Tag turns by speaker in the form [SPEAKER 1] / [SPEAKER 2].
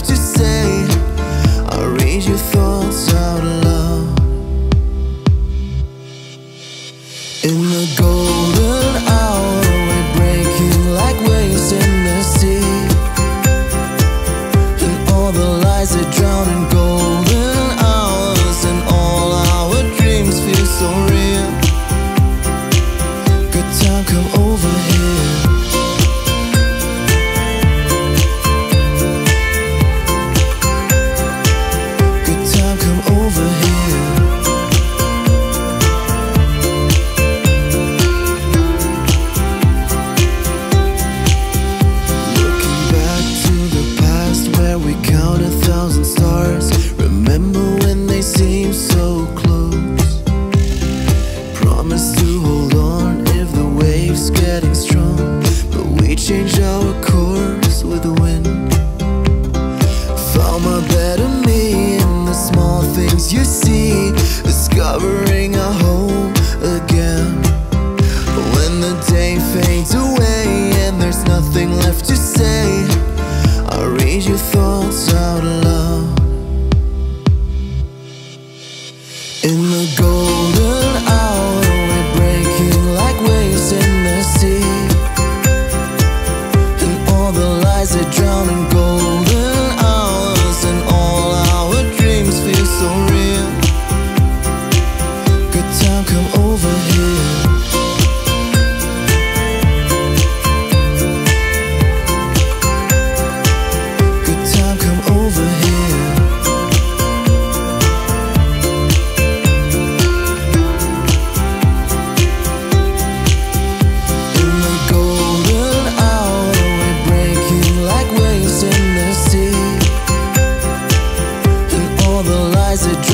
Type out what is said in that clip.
[SPEAKER 1] to say I read your thoughts out loud. In the golden hour We're breaking like waves in the sea. And all the lies that become a better me in the small things you see Discovering a home again. When the day fades away and there's nothing left to say all the lies that